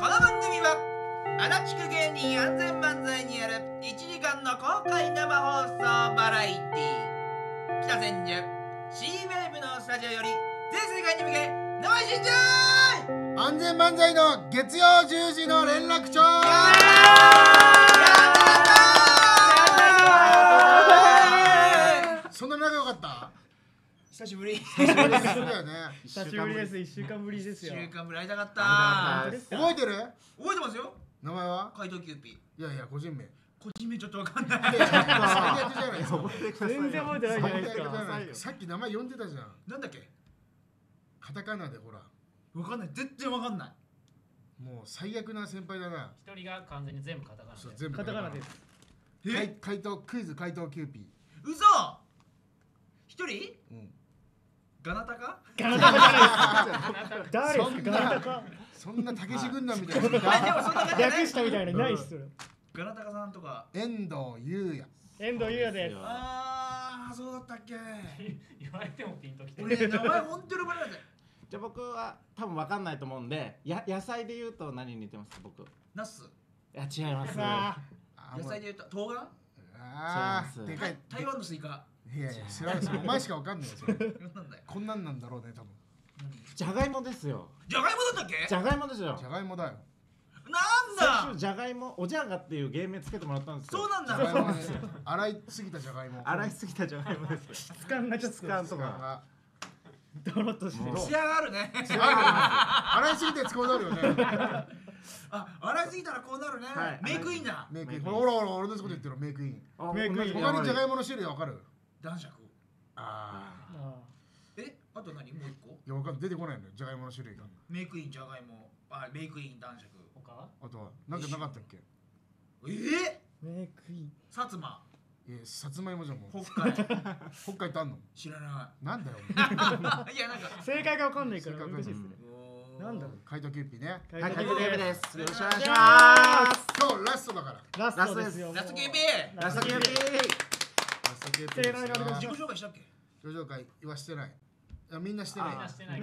この番組は足立区芸人安全漫才による1時間の公開生放送バラエティー。北千住 C ウェーブのスタジオより全世界に向け生配信中!安全漫才の月曜10時の連絡帳久しぶり。久しぶりです。一週間ぶり。ですよ。週間ぶり。会いたかった覚えてる？覚えてますよ。名前は？怪盗キューピー。いやいや個人名。個人名ちょっとわかんない。いや最悪じゃないですか。全然覚えてないじゃないですか。さっき名前呼んでたじゃん。なんだっけ？カタカナでほら。わかんない。全然わかんない。もう最悪な先輩だな。一人が完全に全部カタカナで。そう全部カタカナ。です。回回答クイズ回答キューピ嘘！一人？ーうんガナタカ？ガナタカじゃないです。誰ですか？ガナタカ。そんなたけし軍団みたいな。略したみたいな。のないっすよ。ガナタカさんとか。遠藤優也。遠藤優也です。ああそうだったっけ？言われてもピンときて俺ね名前本当に覚えられないじゃあ僕は多分わかんないと思うんでや野菜で言うと何に似てます？か僕。いナス。や違います。ああ野菜で言うと冬瓜あ違います。ーでかい。台湾のスイカいやいや知らないお前しかわかんないよそれ。なんだよ。こんなんなんだろうね多分。じゃがいもですよ。じゃがいもだったっけ？じゃがいもですよ。じゃがいもだよ。なん先だ週じゃがいもおじゃがっていう芸名つけてもらったんですよ。そうなんじゃがいもだね洗いすぎたじゃがいも。洗いすぎたじゃがいもです。質感がちょっと質感とか。が。ドロッとして仕上がるね。洗いすぎてこうなるよね。あ洗いすぎたらこうなるね。はい。メイクインだ。メイクイン。ほらほら俺のこと言ってるメイクイン。あメイクイン他にじゃがいもの種類わかる？男爵。あああえあと何？もう一個？いやわかんない。出てこないのよ。じゃがいもの種類が。メイクインじゃがいもあメイクイン男爵。他？はあとはなんかなかったっけ？えー、メイクイン。薩摩。えさつまいもじゃんもう。北海。北海ってあんの？知らななんだよ。い いやなんか。正解がわかんないから正解が難しいですね。おーなんだろう。怪盗キューピーね。カイトゲームです。よろしくお願いしじまゃあ今日ラストだから。ラストですよ。ラストキューピー。すラストキューピーラストキューピー正解がお願いします自己紹介したっけ？自己紹介はしてない。いやみんなしてない。あしてない。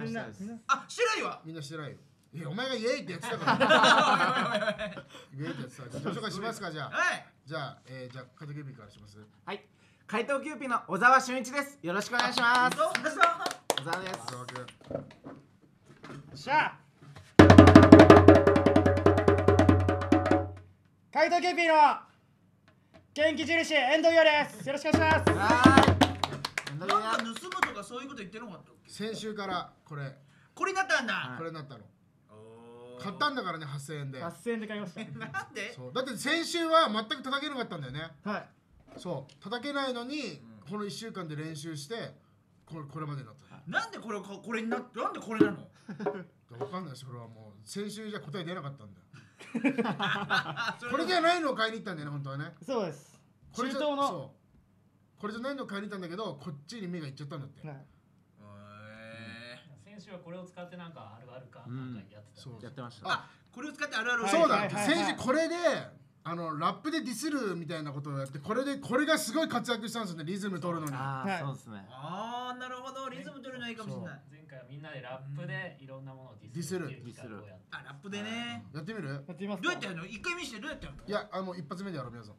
わ。みんなしてないよ。いやお前がイエイってやってたから。イエイってやってた自己紹介しますかじゃあ。はい。じゃあ、えー、じゃあ怪盗キューピーからします？はい。怪盗キューピーの小沢俊一です。よろしくお願いします。どうぞ小沢です。小沢君しゃあ。怪盗キューピーの元気印遠藤優也です。よろしくお願いします。はーい。なんか盗むとかそういうこと言ってなかったっけ？先週からこれ。これになったんだはい。これになったの。買ったんだからね8000円で。8000円で買いました。なんで？そう。だって先週は全く叩けなかったんだよね。はい。そう。叩けないのに、この1週間で練習してこれこれまでになった。なんでこれここれにななんでこれなの？分かんないそれはもう先週じゃ答え出なかったんだよ これじゃないのを買いに行ったんだよね本当はね。そうです。これじゃ中東の。そう。これじゃないのを買いに行ったんだけどこっちに目がいっちゃったんだって、はい。へ先週はこれを使ってなんかあるあるかうん。なんかやってた。そうやってました。あこれを使ってあるある。をそうだ、はいはいはい。先週これであのラップでディスるみたいなことをやってこれでこれがすごい活躍したんですよねリズム取るのに。あはい。あそうですね。あーなるほど。リズム取るのいいかもしれないみんなでラップでいろんなものをディディスるスるっていう企画をやってあラップでね。やってみる？やってみますか？どうやってやるの？一回見せて。どうやってやるの？いやあの一発目でやろう皆さん。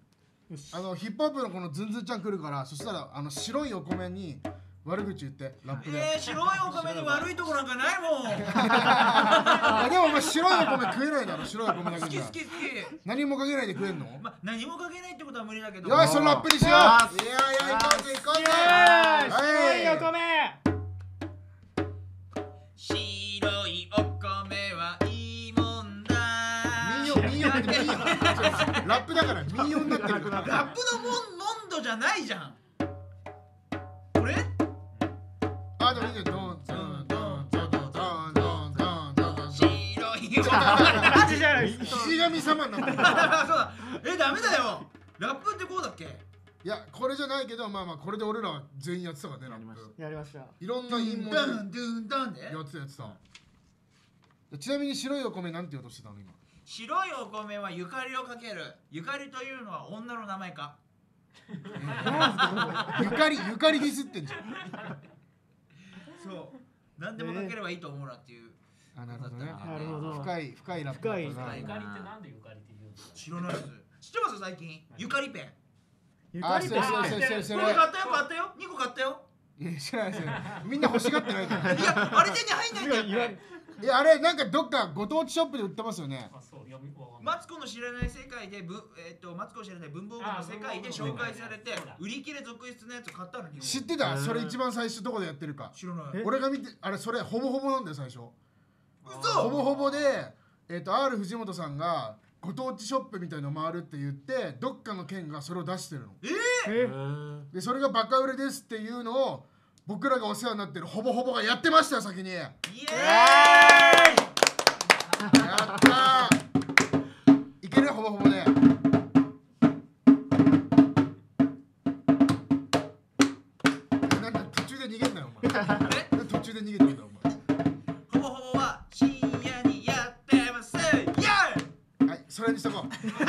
よし。あのヒップホップのこのズンズンちゃん来るからそしたらあの白いお米に悪口言ってラップで、えー、白いお米に悪いとこなんかないもん。でもお前白いお米食えないだろ白いお米だ好けじゃ。き好き好き。何もかけないで食えんの？よまあ何もかけないってことは無理だけど。しそのラップにしよう。いよやし。いや行こうぜ行こうぜ白いお米ラップだから民謡になってるラップのモンドじゃないじゃん。これ？あでもいいじゃんドンドンドンドンドンドンドンドン白いお米マジじゃない石神様になってるそうだえダメだよラップってこうだっけいやこれじゃないけどまあまあこれで俺らは全員やってたからねラップやりましたいろんな陰謀でやってたやってたちなみに白いお米なんて言おうとしてたの今白いお米はゆかりをかける。ゆかりというのは女の名前か？ゆかりゆかりディスってんじゃん。そう。何でもかければいいと思うなっていう。あなるほどね。なるほど。深い深いラップだったな。深い。ゆかりってなんでゆかりって言うんですか知らないです。知ってます？最近。ゆかりペン。ゆかりペン。あそれそれそれそれこれ。買ったよ買ったよ。2個買ったよ。いや知らないですよみんな欲しがってないから。いやあれ手に入んないんだよ。いやあれなんかどっかご当地ショップで売ってますよねあそういやわかん。ないマツコの知らない世界でぶえっ、とマツコの知らない文房具の世界で紹介されて売り切れ続出のやつ買ったのに。知ってた？それ一番最初どこでやってるか。知らない。え俺が見てあれそれほぼほぼなんだよ最初。嘘！ほぼほぼでえっと R 藤本さんがご当地ショップみたいの回るって言ってどっかの県がそれを出してるの。えでそれがバカ売れですっていうのを僕らがお世話になってるほぼほぼがやってましたよ先に。やイ！エったー！いけるほぼほぼでえなんだ途中で逃げんなよお前。途中で逃げてんだよおーイほぼほぼは深夜にやってます。イエはいそれにしとこう。危な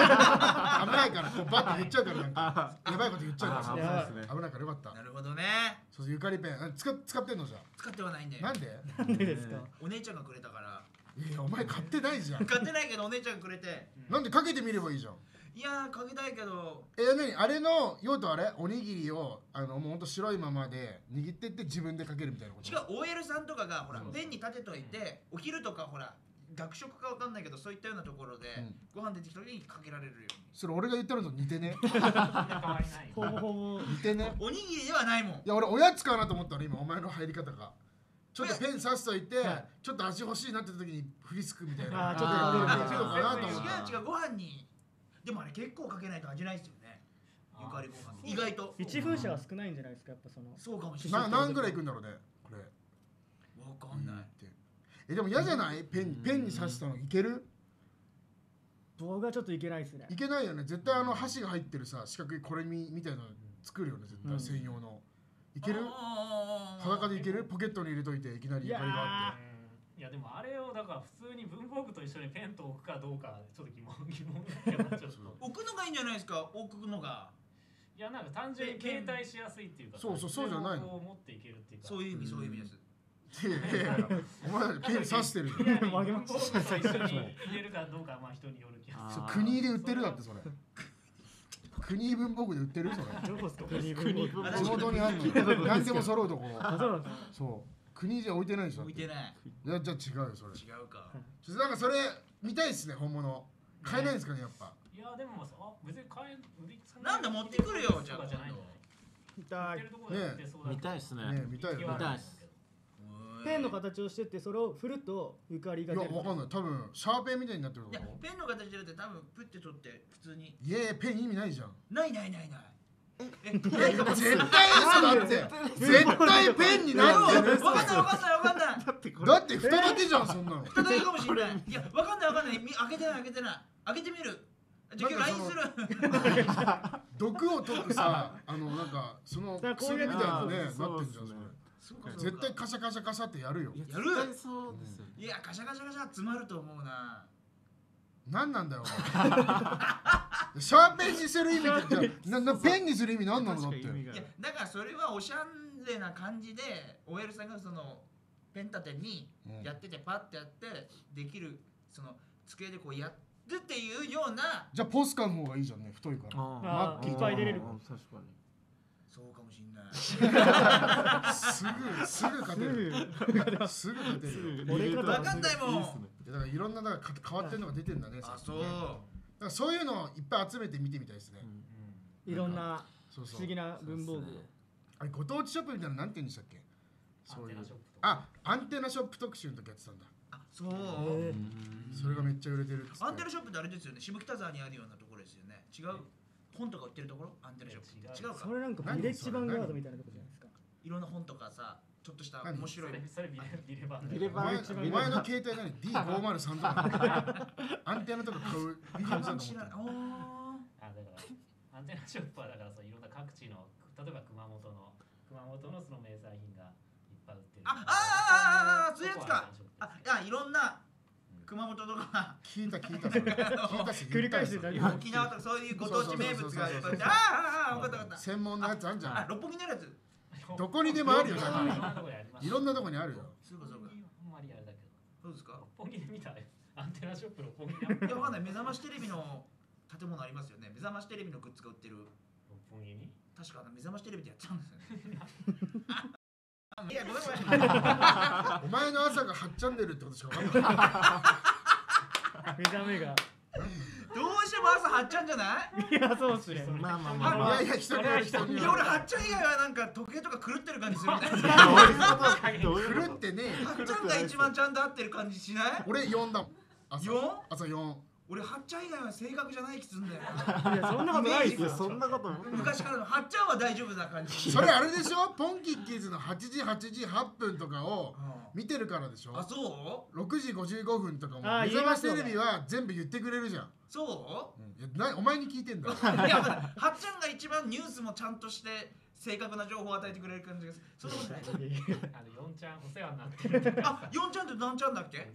いからこうバッて言っちゃうからなんか。やばいこと言っちゃうから。あさやばいそうですね。危ないからよかった。なるほどね。そうそうゆかりペン。あ使使ってんのじゃ使ってはないんだよなんで？なんでですか？お姉ちゃんがくれたからいやお前買ってないじゃん。買ってないけどお姉ちゃんがくれて。なんでかけてみればいいじゃん。いやーかけたいけど。え何？あれの用途あれ？おにぎりをあのもうほんと白いままで握ってって自分でかけるみたいなこと？違う OL さんとかがほらペンに立てといてお昼とかほら学食かわかんないけどそういったようなところでご飯出てきた時にかけられるように。それ俺が言ったの？と似てね？似てね？おにぎりではないもん。いや俺おやつかなと思ったの今お前の入り方がちょっとペン刺しといて、はい。ちょっと足欲しいなって時にフリスクみたいな。あーちょっとかなと思った違う違うご飯にでもあれ結構かけないと味ないですよね。ゆかりご飯意外と。一風車は少ないんじゃないですかやっぱその。そうかもしれなない何ぐらいいくんだろうねこれ。わかんない。ってえでも嫌じゃない？ペンペンに刺したのいける？僕はちょっといけないですね。いけないよね。絶対あの箸が入ってるさ四角いこれみみたいなの作るよね絶対うん専用のいける？裸でいける？ポケットに入れといていきなりゆかりがあって。いやでもあれをだから普通に文房具と一緒にペンと置くかどうかちょっと疑問疑問だけどちょっと置くのがいいんじゃないですか？置くのが。いやなんか単純に携帯しやすいっていうかそうそうそうじゃないの。持っていけるっていうか。そういう意味そういう意味です。いやいやいや お前ペン刺してる文房具と一緒に入れるかどうかはまあ人による気がするそう国で売ってるだってそれ国文房具で売ってるそれどこですか？国国文房具。地元にあるの何でも揃うとこ。そう国じゃ置いてないでしょ置いてない。いやじゃあ違うよそれ。ち違うか。ょっとなんかそれ見たいっすね本物。買えないんですかねやっぱ。いやでもさあ別に買え売りそなんだ持ってくるよじゃあとかじゃないんじゃない痛い売ってるところで売ってそうだ見たい。っすね。ね見たい見たいっすペンの形をしてってそれを振るとゆかりいやが出る。わかんない。多分シャーペンみたいになってるいやペンの形じゃなくて多分プッて取って普通に。いやいやペン意味ないじゃん。ないないないない。え？いや い。や絶対嘘だって。絶対ペンになってるわかんないわかんないわかんない。だってこれだって蓋だけじゃんそんなの。二人かもしれない。いやわかんないわかんない。み開けてない開けてない。開けてみる。じゃあする。毒を解くさあのなんかその薬みたいなねなってんじゃんそれ絶対カシャカシャカシャってやるよ。いややる。そうですよいやカシャカシャカシャ詰まると思うな。何なんだよ シャーペンにする意味ってななペンにする意味何なの？だって。確かに意味が。いやだからそれはおしゃれな感じで OL さんがそのペン立てにうん。やっててパッてやってできるその机でこうやるっていうようなじゃあポスカの方がいいじゃんね太いからあマッキーいっぱい出れるうん確かにそうかもしんない。すぐすぐ勝てる。すぐ勝てるよ。俺方わかんないもん。いだからいろんなだからか変わってるのが出てんだねあそう。だからそういうのをいっぱい集めて見てみたいですね、いろんなそうそう。不思議な文房具あれご当地ショップみたいなのなんて言うんでしたっけ？そういう。アンテナショップとか。あアンテナショップ特集の時やってたんだ。あそう。えそれがめっちゃ売れてるっつって。アンテナショップってあれですよね。下北沢にあるようなところですよね。違う？本とか売ってるところ？アンテナショップって。違う。か。それなんかビレッジヴァンガードみたいなとこじゃないですか？いろんな本とかさちょっとした何？面白い。それそれビレビレバンビレバンお前の携帯何 D503 とかアンテナとか買うビジネスだと思あだからアンテナショップはだからそういろんな各地の例えば熊本の熊本のその名産品がいっぱい売ってるあああああそういうやつかそこはアンテナショップあいやいろんな熊本とか聞いた聞いた 聞いたし繰り返して沖縄とかそういうご当地名物があってああああ分かった分かっ専門のやつあんじゃんたあ六本木にあるやつどこにでもあるよいろんなところにありますいろんなとこにあるよそうかそうかあんまりあれだけどどうですか六本木で見たアンテナショップ六本木でいやわかんない目覚ましテレビの建物ありますよね目覚ましテレビのグッズが売ってる六本木に確かあの目覚ましテレビでやってたんですよね お前の朝が8チャンネルってことしか分かんない。目覚めがどうしても朝はっちゃんじゃないいやそうっすねまあまあまあ。まあいやいや人による人に俺はっちゃん以外はなんか時計とか狂ってる感じするねどういうこと？狂ってねはっちゃんが一番ちゃんと合ってる感じしない？俺4だもん。朝。4? 朝4俺はっちゃん以外は性格じゃない気すんだよ。いやそんなことないっすよ。そんなこと昔からのはっちゃんは大丈夫な感じそれあれでしょ？ポンキッキーズの8時8時8分とかを見てるからでしょ？あそう？6時55分とかも。目覚まし言いますよね。テレビは全部言ってくれるじゃん、そう？んいやなお前に聞いてんだういやはっちゃんが一番ニュースもちゃんとして正確な情報を与えてくれる感じがする。そんなことないあの四ちゃんお世話になってる。あ4ちゃんって何ちゃんだっけ？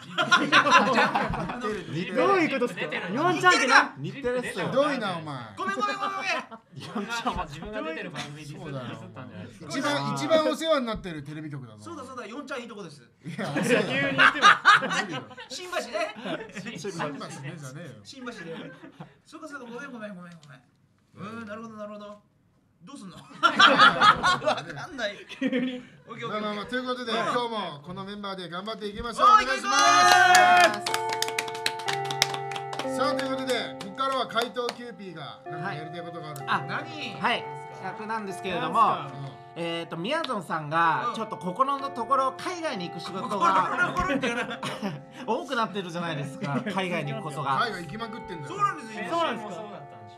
どういうことっすか出てる。ヨンちゃんってな似てるっすよひどいなお前？ごめんごめんごめんごめん。自分が今自分が出てる番組にディったんじゃないですか一番一番お世話になってるテレビ局だぞ。そうだそうだ4ちゃんいいとこです。いや 急に言っても。新橋ね。新橋ねじゃねえよ。新橋で。そうかそうかごめんごめんごめんごめん。うーんなるほどなるほどどうすんの？わかんない。まあまあまあということで今日もこのメンバーで頑張っていきましょう。お願いします。さあということでここからは怪盗キューピーがなんかやりたいことがあるあ何？はい。企画なんですけれどもえっとみやぞんさんがうん。ちょっと心のところ海外に行く仕事が。多 くなってるじゃないですか。海外に行くことが。海外行きまくってんだよ。そうなんですよそうなんですか？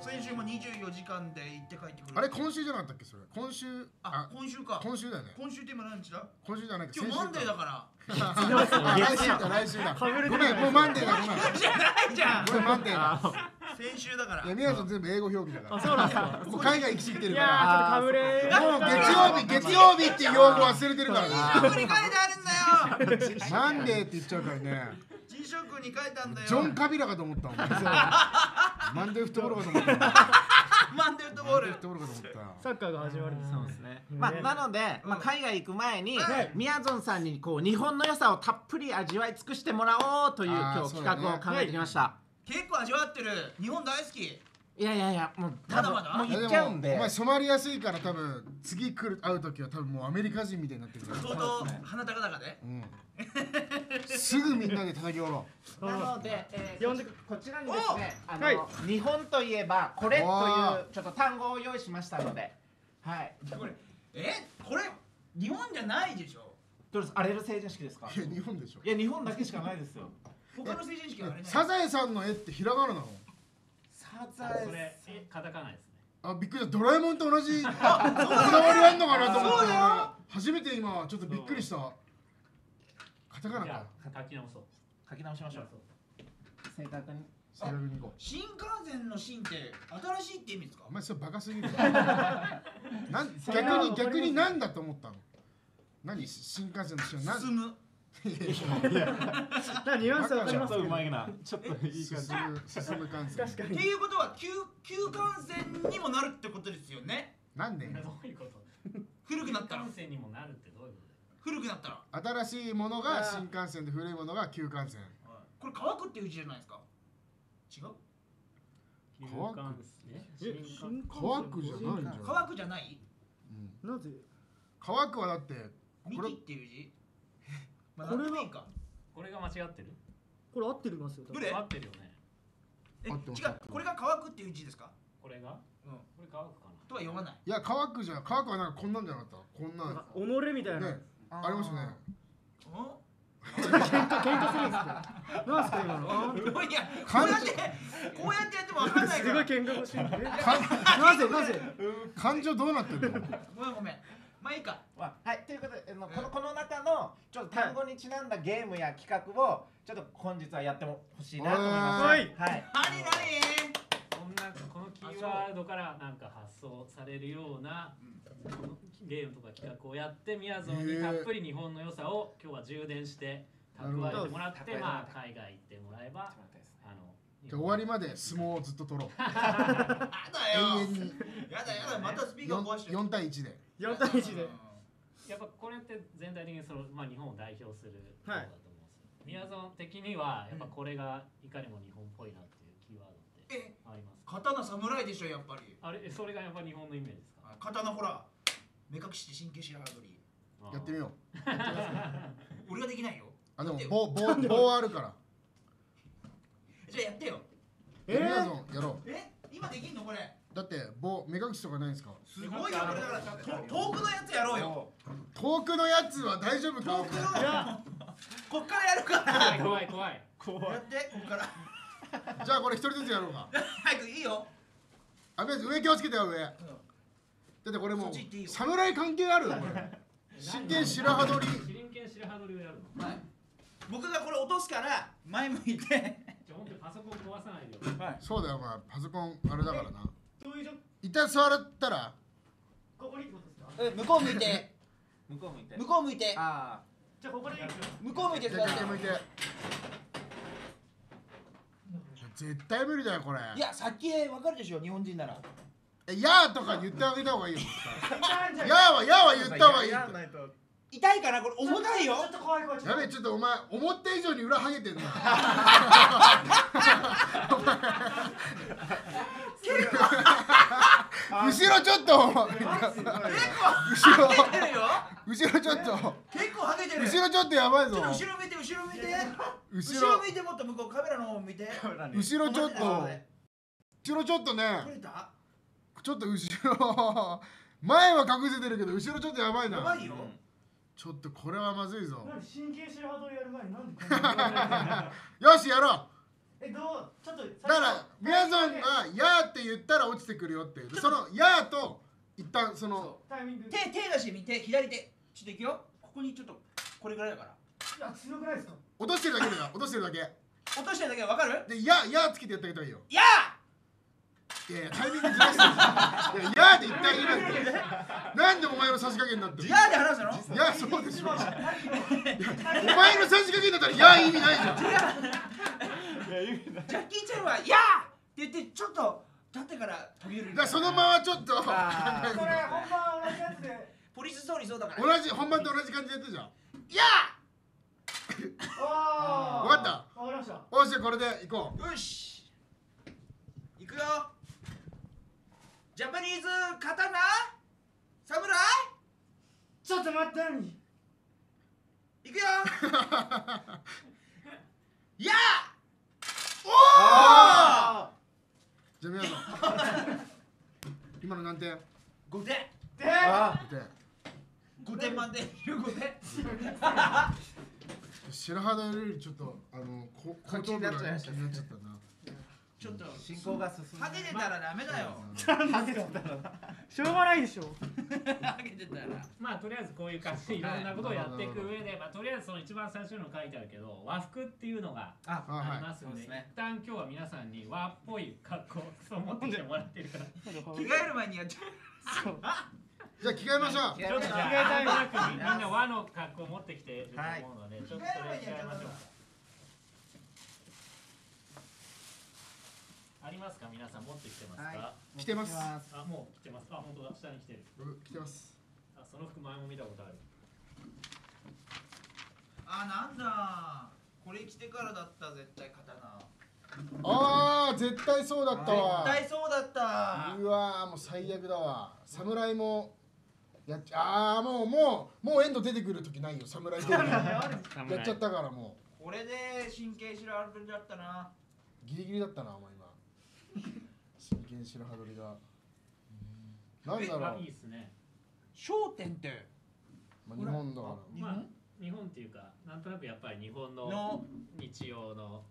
先週も24時間で行って帰ってくる。あれ今週じゃなかったっけ？それ。今週ああ今週か。今週だよね。今週って今何日だ？今週じゃないか。今日マンデーだから。あ来週だ来週だ。ごめんもうマンデーだごめん。じゃないじゃん。ごめんマンデーだ先週だから。いやみやぞん全部英語表記だから。あそうなんですか。もう海外行き過ぎているから。やーちょっとかぶれ。ーもう月曜日月曜日っていう用語忘れてるから辞な書に書いてあるんだよ。マンデーって言っちゃうからね辞書に書いてあるんだよ。ジョン・カビラかと思った マンデーフットボールかと思ったマンデーフットボール。マンデーフットボールかと思った。サッカーが始まるんですそうですね。まあなのでまあ海外行く前にはい。みやぞんさんにこう日本の良さをたっぷり味わい尽くしてもらおうという今日企画を考えてきました。結構味わってる。日本大好きいやいやいやもう多分まだ？まだもう行っちゃうんで。お前染まりやすいから多分次来る会う時は多分もうアメリカ人みたいになってるから。相当鼻高々で？うん。すぐみんなで叩き折ろなので、えー、呼んでここちらにですね、あの、はい。日本といえばこれといわうちょっと単語を用意しましたので、はい。これえ？これ日本じゃないでしょ？どうです？アレル成人式ですか？ういや日本でしょ。いや日本だけしかないですよ。他の成人式はあれね。サザエさんの絵ってひらがななの？サそれえカタカナですね。あびっくりした。ドラえもんと同じこだわりあんのかなと思って。そうだよ。俺初めて今ちょっとびっくりした。カタカナじか書き直そう。書き直しましょう。正確に。正確にいこう。新幹線の新って新しいって意味ですか？お前それバカすぎるわ なん逆に逆になんだと思ったの？何？新幹線の新なん進むなニュアンスわかりますけど。いな。ちょっといい進む進む幹線確かに。っていうことは旧旧幹線にもなるってことですよね。なんで？どういうこと？古くなったら。新幹線にもなるってどういうこと？古くなったら。新しいものが新幹線で古いものが旧幹線これ乾くっていう字じゃないですか？違う？乾く。じゃないんじゃん乾くじゃない？うん。なぜ？乾くはだって幹っていう字？まあこれは何でもいいか。これが間違ってる？これ合ってるますよどれ？合ってるよね。え違う合ってますこれが乾くっていう字ですか？これが？うん。これ乾くかな？とは読まない。いや乾くじゃん。乾くはなんかこんなんじゃなかった？こんなん。なんか己みたいな。ねありますね。うん喧嘩喧嘩するんですか？なんすか今の？いやこうやってこうやってやっても分かんないすごいから喧嘩欲しいえかなぜなぜ？感情どうなってんの？ごめんごめんまあいいか。まあはいということでこのこの中のちょっと単語にちなんだゲームや企画をちょっと本日はやってほしいなと思いました。はい。はい。何何？こんなこのキーワード。からなんか発想されるようなこのゲームとか企画をやってみやぞんにたっぷり日本の良さを今日は充電して蓄えてもらってなるほどまあ海外行ってもらえばあのじゃあ終わりまで相撲をずっと取ろう。やだよ。永遠にやだやだまたスピーカー壊して 4, 対1で4対1でやっぱこれって全体的にその、まあ、日本を代表することだと思うんですよ、宮園的にはやっぱこれがいかにも日本っぽいなっていうキーワードってえありますか？刀侍でしょやっぱり。あれえそれがやっぱ日本のイメージですか？刀ほら目隠し神経白羽鳥やってみよう。俺ができないよ。あでも棒棒棒あるから。じゃあやってよ。みやぞんやろえ今できんのこれ？うだって棒目隠しとかないんですか？すごいよこれだからと遠くのやつやろうよ。遠くのやつは大丈夫か？遠くのいやこっからやるか怖らい怖い怖い。怖やってこっから。じゃあこれ一人ずつやろうか。早くいいよ。あみや上気をつけてよ上。だってこれもそう侍関係ある？これ。真剣白羽鳥キリン犬白羽鳥をやるのはい。僕がこれ落とすから前向いて。じゃあ本当にパソコン壊さないでよそうだよお前。パソコンあれだからなどういう状一旦座ったら？ここにってことですか？え向こう向いて。向こう向いて。向こう向いて。あじゃあここでいいですよ。向こう向いて。じ座って向いて絶対無理だよこれ。いやさっきでわかるでしょ日本人なら。えやーとか言ってあげた方がいいよ。いたんじゃんやーはやーは言った方がいいって。やいと。痛いかなこれ。重たいよ。ちょっと怖い怖いやべえちょっとお前思った以上に裏ハゲてんな 後ろちょっと。後ろ後ろちょっと。結構ハゲてる。後ろちょっとやばいぞ。後ろ向いて後ろ向いて。後ろ。後ろ向いてもっと向こうカメラの方向いて。後ろちょっと。後ろちょっとね。ちょっと後ろ。前は隠せてるけど後ろちょっとやばいな。やばいよ。ちょっとこれはまずいぞ。なんで神経白羽取りやる前になんでこんなよ。しやろえどう？ちょっとうだからみやぞんが「やー」って言ったら落ちてくるよってその「やー」と一旦そのタイミング。手手出してみて左手。ちょっといくよ。ここにちょっとこれぐらいだから。いや強くないですか？落としてるだけだよ。落としてるだけ。落としてるだけわかる？で「や」「やー」つけてやってあげたらいいよ。やいやいやタイミングずらしてる。いや「やー」って言ってなんでお前の差し加減になって。るーやーで話すの？いやそうでしょ。お前の差し加減だったら「やー」意味ないじゃん ジャッキー・チェンは「やー!」って言ってちょっと立ってから飛び降りる。だからそのままちょっとあー。それ本番同じやつで。ポリスストーリーそうだから。同じ本番と同じ感じでやってるじゃん。やあ分かった？わかりました。おしこれで行こう。ーよし。いくよ。ジャパニーズ刀？侍？ちょっと待って何？いくよ。やー！おあじゃあ皆さん。今の何点？ー5点。でーあで5点満点。15点白肌よりちょっとあのこ後頭部が気になっちゃったなちょっと進行が進んでハゲてたらダメだよ。しょうがないでしょハゲてたら。まあとりあえずこういう感じでいろんなことをやっていく上で、まあ、とりあえずその一番最初にの書いてあるけど和服っていうのがありますんで,、ね。一旦今日は皆さんに和っぽい格好を持ってきてもらってるから。着替える前にやっちゃそう。じゃあ着替えましょう。着替ちょっと着替えたいみんな和の格好を持ってきてると思うので、ちょっと着替えましょうありますか？皆さん持ってきてますか、は着てます。あもう着てます。あ本当だ。下に着てる。うん着てます。あその服前も見たことある。あなんだ。これ着てからだった絶対刀。あー絶対そうだったわ。絶対そうだった。うわーもう最悪だわ。侍もやっちああもうもうもうエンド出てくる時ないよ。侍とやっちゃったからもこれで神経白羽取りだったな。うギリギリだったなお前今真剣白羽取りが。なんだろう。あいいっすね。焦点って。まあ、日本だから。まあ日本っていうかなんとなくやっぱり日本のの。日曜の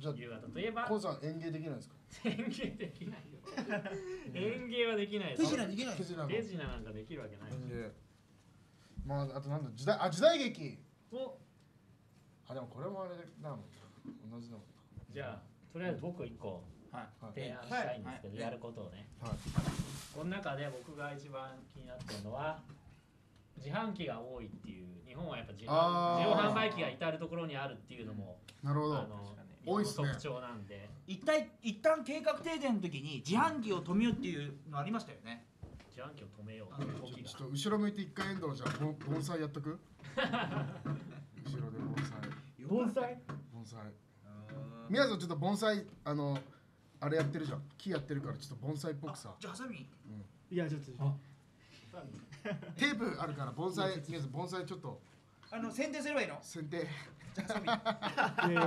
じゃあ夕方といえばコンさん園芸できないんですか？園芸できないよ。園芸はできないです手品できない手品の手品なんかできるわけない。園芸。まああとなんだ時代あ時代劇。お。あでもこれもあれだもんな。同じだもんじゃあとりあえず僕一個提案したいんですけど、はい。やることをね。はい。この中で僕が一番気になってるのは自販機が多いっていう日本はやっぱ自販自動販売機が至る所にあるっていうのもなるほど。あの多いっすね。特徴なんで。一体一旦計画停電の時に自販機を止めようっていうのありましたよね。自販機を止めよう。っていう動きが。ちょっと後ろ向いて一回エンドじゃあボ盆栽やっとく？後ろで盆栽。盆盆栽？盆栽。みやぞんちょっと盆栽あのあれやってるじゃん。木やってるからちょっと盆栽っぽくさ。じゃあハサミ。いやちょっと。テープあるから盆栽みやぞん盆栽ちょっと。あの剪定すればいいの？剪定。じゃあハサミ。え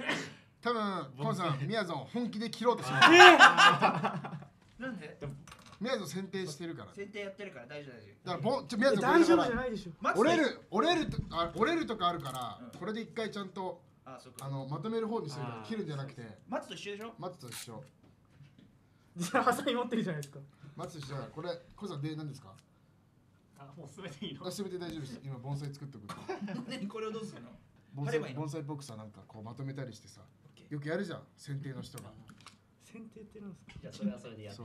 ー多分コンさんみやぞん本気で切ろうとしてる。なんで？みやぞん剪定してるから。剪定やってるから大丈夫大丈だからぼんちょみやぞん大丈夫じゃないでしょ。折れる折れるとあ折れるとかあるから、うん。これで一回ちゃんとあそっかあのまとめる方にするからあー。切るんじゃなくて。松と一緒でしょ？松と一緒。じゃあハサミ持ってるじゃないですか。松と一緒だからこれコンさんで何ですか？あもうすべていいの？あ全て大丈夫です。今盆栽作っておく 何これをどうするの？盆貼ればいいの？栽盆栽っぽくさなんかこうまとめたりしてさ。よくやるじゃん剪定の人が。剪定ってなんですか？じゃあそれはそれでやって。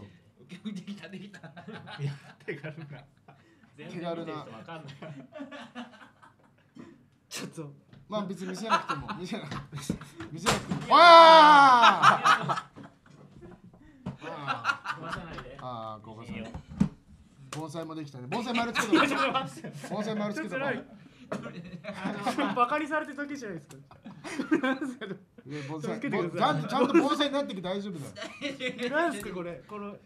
みてできたできた。手軽な。全然見てる人わかんない。ちょっとまあ別に 見せなくても。見せなくて見せなくても。あー。あ飛ばさない。でーあーごめんいいよなさい。盆栽もできたね。盆栽丸つけて う盆栽丸つけとこうあのバカにされてるだけじゃないですか。盆栽ちゃんと盆栽になってきて大丈夫だよ。なんですかこれ。この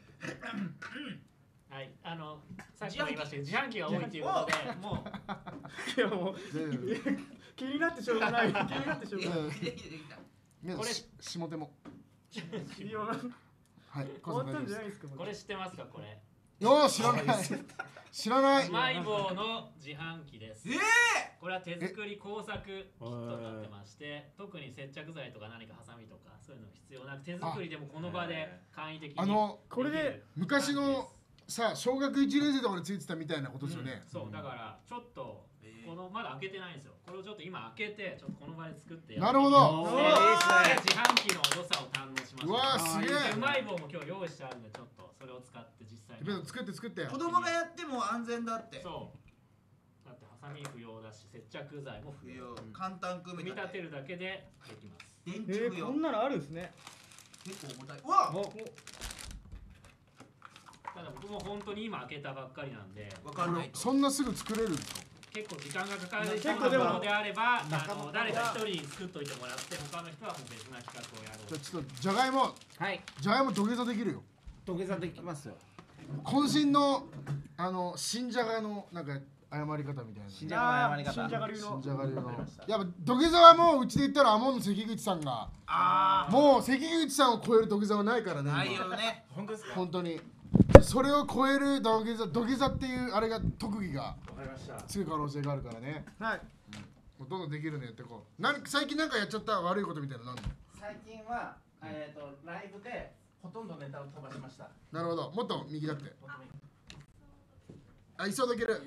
はいあのさっきも言いましたけど自販機が多いっていうことでもう。いやもう気になってしょうがない。気になってしょうがない。これ下手もはい終コンさん大丈夫ですわったんじゃないですかこれ知ってますかこれよー知らない知らないうまい棒の自販機ですえこれは手作り工作キットになってまして特に接着剤とか何かハサミとかそういうの必要なく手作りでもこの場で簡易的にあのこれで昔のさ小学1年生とかについてたみたいなことですよね、そうだからちょっとえこのまだ開けてないんですよ。これをちょっと今開けてちょっとこの場で作ってなるほど。自販機の良さを堪能しましたうわーすげえ。うまい棒も今日用意してあるんでちょっとそれを使って実際に。作って作って子供がやっても安全だって。そう。だってハサミ不要だし接着剤も不不要。要簡単組組みみ立て。立てるだけでできます。電えー、池不要。こんなのあるんですね。結構重たい。うわただ僕も本当に今開けたばっかりなんで。わかんないと。そんなすぐ作れるんですか？結構時間がかかる結よう構でもなものであればあの誰か一人作っといてもらって他の人はもう別な企画をやろう。じゃあちょっとじゃがいも。はい。じゃがいも土下座できるよ。土下座できますよ。渾身のあの新じゃがのなんか謝り方みたいな。新じゃがの謝り方。新じゃが流の。新じゃが流の。やっぱ土下座はもううちで言ったらアモンの関口さんがあもう関口さんを超える土下座はないからねあない今よね。本当ですか？本当にそれを超える土下座土下座っていうあれが特技がわかりました。つく可能性があるからね。はい。もうどんどんできるのやって。こう何最近なんかやっちゃった悪いことみたいなのなんの？最近はえっとライブでほとんどネタを飛ばしました。なるほど。もっと右だって。あいそうできる。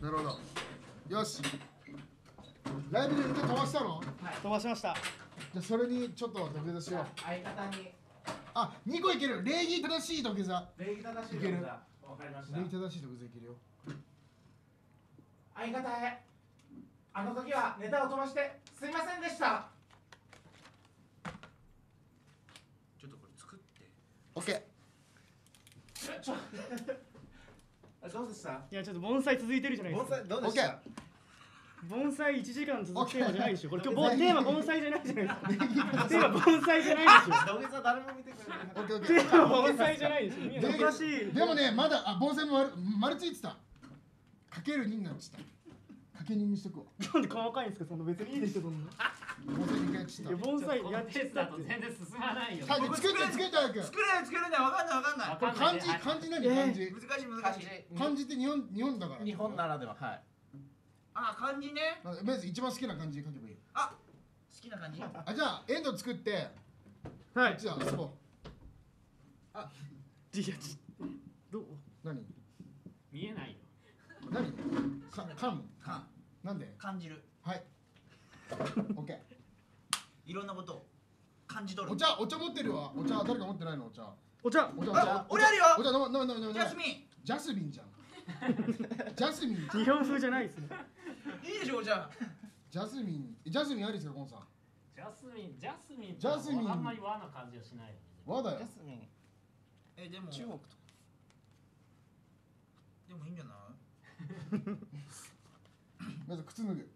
なるほど。よし。ライブでネタ飛ばしたの？飛ばしました。じゃあそれにちょっと土下座しよう。相方にあ2個いける。礼儀正しい土下座礼儀正しい土下座わかりました。礼儀正しい土下座いけるよ。相方へ。あの時はネタを飛ばしてすいませんでした。ちょっとこれ作って。オッケちょあ どうでした？いやちょっと盆栽続いてるじゃないですか。盆栽どうでした？盆栽1時間続くテーマじゃないでしょ。これ今日テーマ盆栽じゃないじゃないですか。テーマ盆栽じゃないですよ土下座誰も見てくれないテーーマ盆栽じゃないですよ宮さんおかしい。でもねまだあ盆栽も丸丸ついてた。かける2になっちゃった。かけ2にしとくわ。なんで細かいんですかその別にいいでしょそんな盆栽2回ちった。いや盆栽やっちゃこのペースったって全然進まないよ。はい作って作って。早く。作れない作れないわかんないわかんない。これ漢字漢字何？漢字。難しい難漢しい。字漢字って日本日本だから。日本ならでははいあ漢字ね。なんかまず一番好きな漢字書けばいいあ好きな漢字？あじゃあエンド作って。はい。じゃあ遊ぼういやちどう？何？見えないよ。何？かかんか。なんで？感じる。はい。オッケーいろんなことを。感じ取る。お茶お茶持ってるわ。お茶誰か持ってないの？お茶。お茶。お茶お茶。あ俺あるよ。お茶飲む飲む飲む飲む。ジャスミン。ジャスミンじゃんジャスミン。日本風じゃないですね。いいでしょじゃあ。ジャスミン。ジャスミンありですかゴンさん。ジャスミンジャスミンジャスミン。あんまり和な感じはしないよね。和だよ。ジャスミン。えでも。中国とでもいいんじゃない？まず靴脱ぐ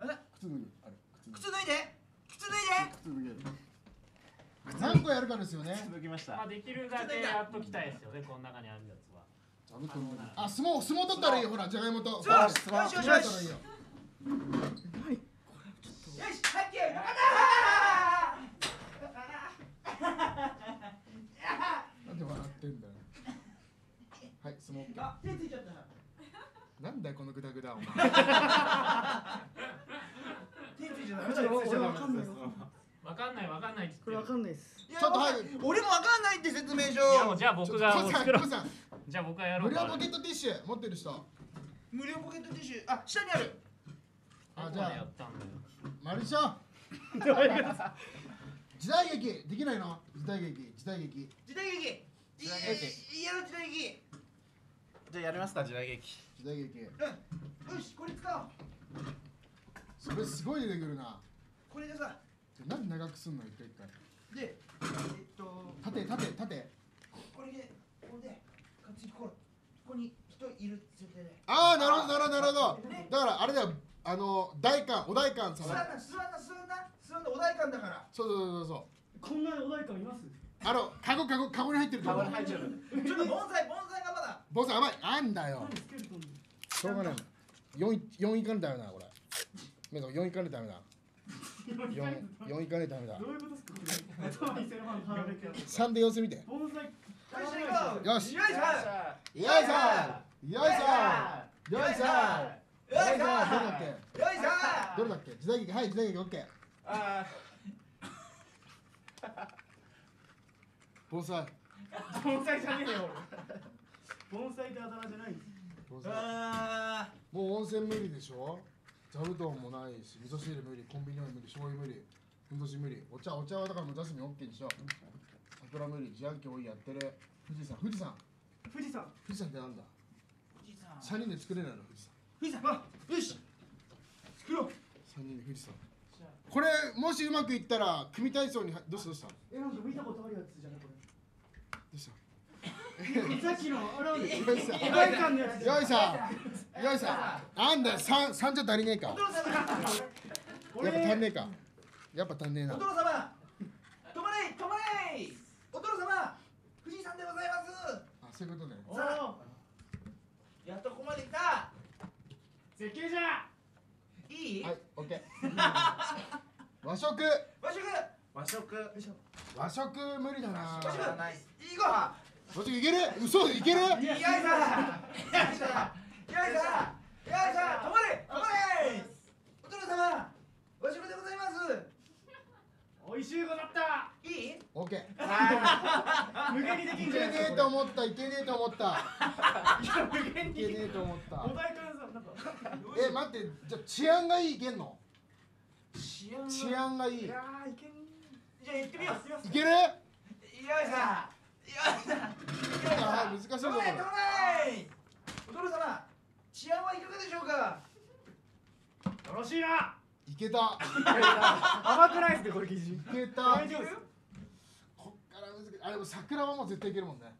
あら靴脱ぐ。あれ靴脱いで？靴脱いで？靴脱げ何個やるかですよね。続きましたまあできるだけやっときたいですよねこの中にあるやつはあ相撲相撲取ったらいいよほらじゃがいもと。よしよしよしよし。取ったらい。い。よよしはっきりよかなんで笑ってんだよはい。相撲あ手つい。ちゃったなんだよこのグダグダお前手つい。ちゃったわかんない。わかんない。わかんない。ってこれわかんない。ですちょっと早く俺もわかんない。って説明書い。やもうじゃあ僕が作ろうじゃあ僕がやろ無うか。料ポケットティッシュ持ってる人。無料ポケットティッシュ。あ下にある。あじゃあ。やったんだよ。マルショ時代劇。できないの？時代劇。時代劇。時代劇。時代劇。いやの時代劇。じゃあやりますか時代劇。時代劇。うん。よしこれ使おう。それすごい出てくるな。これでさ。なんで長くすんの？一回一回。でえっと。縦縦縦。これでこれでここに人いる設定でああなるほどなるほどなるほど。だからあれだよあの代官お代官さん座んな座んな座んな座んなお代官だから。そうそうそうそうこんなお題感います？あのカゴカゴカゴに入ってるとこ。カゴに入っちゃう。ちょっと盆栽盆栽がまだ。ボス甘い。あんだよ。しょうがない。四い四いかねダメだなこれ。めど四いかねダメだ。四四いかねダメだ。どういうことですか？三で様子見て。よ盆栽よし。よしよいしょ。いしょ。よいしょ。よいしょ。よいしょ。どれだっけよいしょ。どれだっけ時代劇はい時代劇オッケーあ盆栽盆栽じゃねえよ俺盆栽ってあだ名じゃない盆栽あもう温泉無理でしょ。座布団もないし味噌汁無理コンビニは無理醤油無理ふんどし無理お茶お茶はだからもうジャスミン OK にしようやってる富士山富士山富士山富士山ってなんだ？ー富士山三人で作れないの富士山富士山あよし。作ろう。三人で富士山これもしうまくいったら組体操にはどうした？どうしたえなんか見たことあるやつじゃない？こどうした？れ さっきのあれなんでよいしょお題感のやつよいしょ よいしょなんだよ。三三じゃ足りねえか。やっぱ足んれねえか。やっぱ足んねえな。お父様止まれ止まれお父様富士山でございますあそういうことね。おさーやっとここまで来た。絶景じゃいい？はいオッケー。和食。和食。和食。和食無理だな。和食。ない。いいご飯。和食いける？嘘いける？よいしょ。よいしょ。よいしょ。よいしょ。止まれ。止まれ。お父様。和食でございます美味しい子だった。いい？オッケー。無限にできいけねんじゃないですかえと思ったいけねえと思った。いや無限いけにねえと思った。お題感さなんかえ待ってじゃあ治安がいいいけんの？治安治安がいい。いいやーいけん。じゃあ行ってみようすいませんける？よいしょ。よいしょ。あ難しいぞこれ。お父様治安はいかがでしょうか？よろしいないけた。甘くないですねこれ生地。いけた。大丈夫ですこっから難しいあでも桜はもう絶対いけるもんね。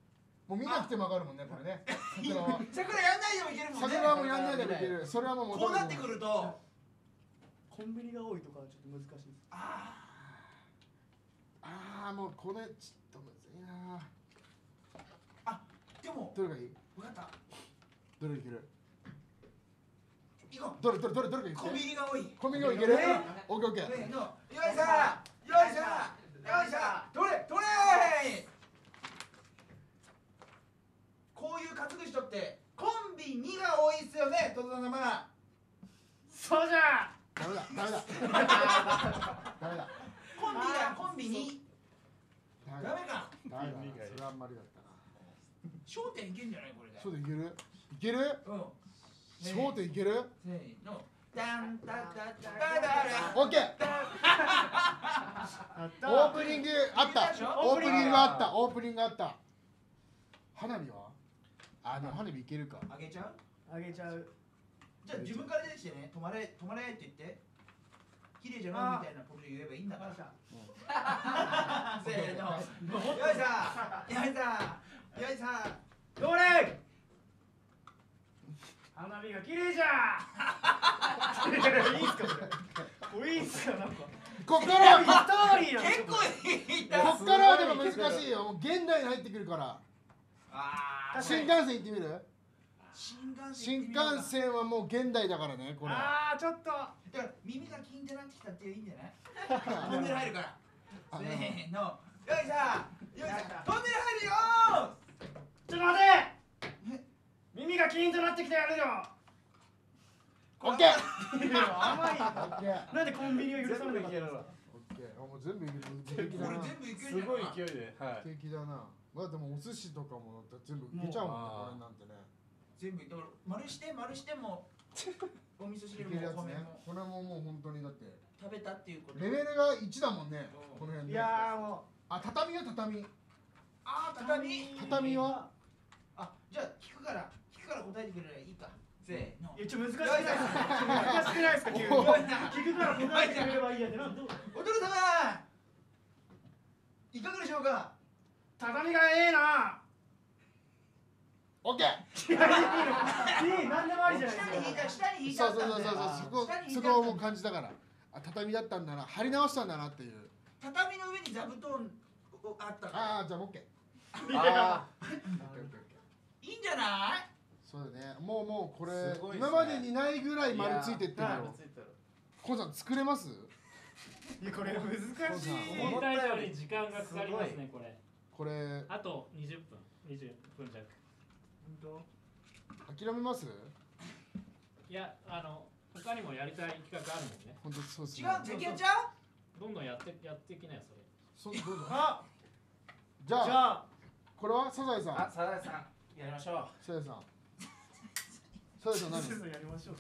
もう見なくてもわかるもんねこれね。桜は。桜やんないでもいけるもんね。桜はもうやんないでもいける。それはもうこうなってくると。コンビニが多いとかちょっと難しいです。あああもうこれちょっとむずいな。あでも。どれがいい？分かった。どれいける？行こどれどれどれどれビニが多い。コンビニがいける？ね。オッケーオッケー。せーのよいしょよいしょよいしょ。取れ取れこういう担ぐ人ってコンビニが多いっすよねトト様そうじゃ。ダメだダメだ。ダメだ。コンビだコンビニ。ダメか。ダメだ。それはあんまりだったな。焦点いけんじゃないこれで。そうでいける？いける？うん焦点いける？せーの。ダンタタタタタオッケー。オープニングあった。オープニングあった。オープニングあった。花火は？あでも花火いけるか？あげちゃう？あげちゃう。じゃあ自分から出てきてね。止まれ止まれって言って。綺麗じゃない？みたいなこと言えばいいんだから。せーの。よいしょよいしょよいしょどれ花火が綺麗じゃ。いいっすかこれ。いいっすかなんか。こっからストーリーなん結構いったこっからはでも難しいよもう現代に入ってくるからあー新幹線行ってみる新幹線新幹線はもう現代だからねこれあーちょっとだから耳がキンってなってきたっていいんじゃないトンネル入るからあせーのよいしょよいしょトンネル入るよちょっと待て耳がキーンとなってきてやるよオッケー甘いよオッケー。なんでコンビニを許さなかったいけるわオッケー。あもう全部いける全部いけるすごい勢いで。はい。素敵だな。まあでもお寿司とかもだって全部いけちゃうもんねこれなんてね。全部だから丸して丸してもお味噌い汁もお米も これももう本当にだって食べたっていうこと。レベルが1だもんねこの辺いねやーもあ畳は畳。あ畳。畳は？あじゃあ聞くからから答えてくれればいいか。せーの。いやちょ難しくない難しくないですか？急に。聞くから答えてくれればいいやってなんどうお父様いかがでしょうか畳がええなオッケーいやいいのいい何でもありじゃない下に引いた下に引いちそうそうそうそうそこそこをもう感じたからあ畳だったんだな張り直したんだなっていう畳の上に座布団おあったああじゃあオッケーいいんじゃないそうだね。もうもうこれ、すごいっすね。今までにないぐらい丸ついてってるよ。ついてる。コンさん作れます？いやこれ難しい。思った以上に時間がかかりますねこれ。これあと20分。20分弱。諦めます？いやあの他にもやりたい企画あるもんね。本当そうっす違ねう敵ちゃどんどんやってやっていきなよそれ。そうどうぞあじゃあじゃあ。これはサザエさん。あサザエさんやりましょサザエさん サザエさん何やりましょう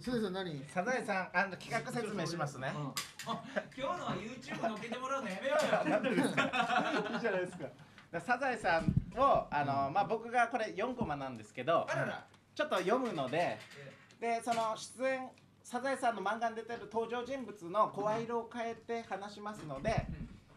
サザエさん何、サザエさんあの企画説明しますね。う今日のは YouTube 載っけてもらうのやめようよ。なんでですか？いいじゃないですか。だサザエさんをあの、まあ僕がこれ4コマなんですけどあららちょっと読むのででその出演サザエさんの漫画に出てる登場人物の声色を変えて話しますので